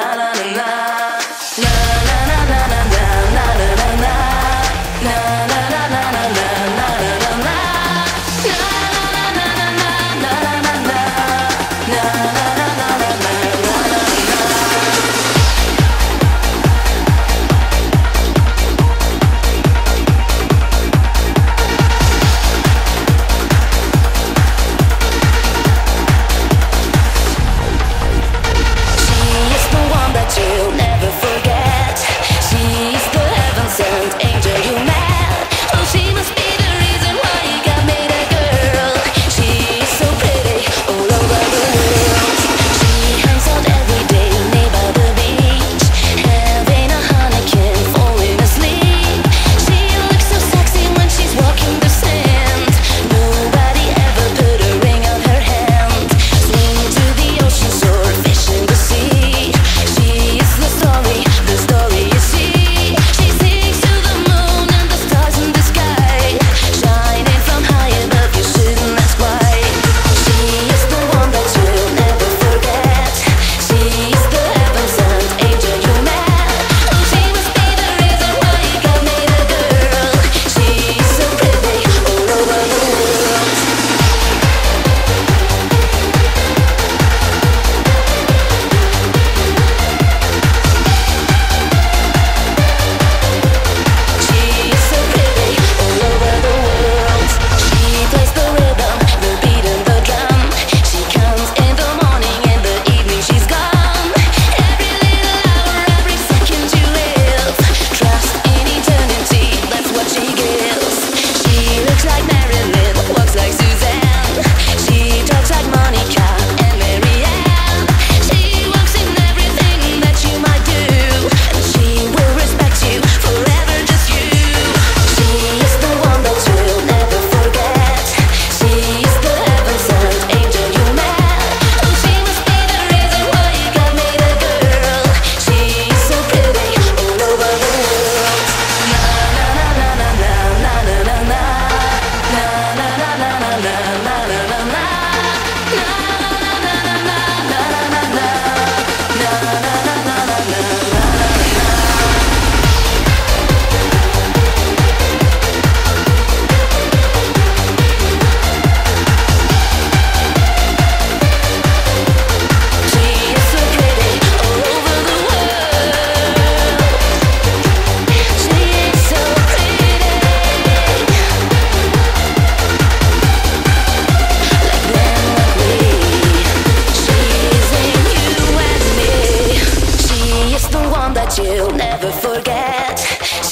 na na na na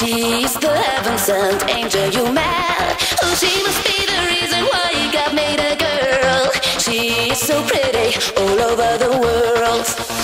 She's the heaven sent angel you met. Oh, she must be the reason why God made a girl. She's so pretty all over the world.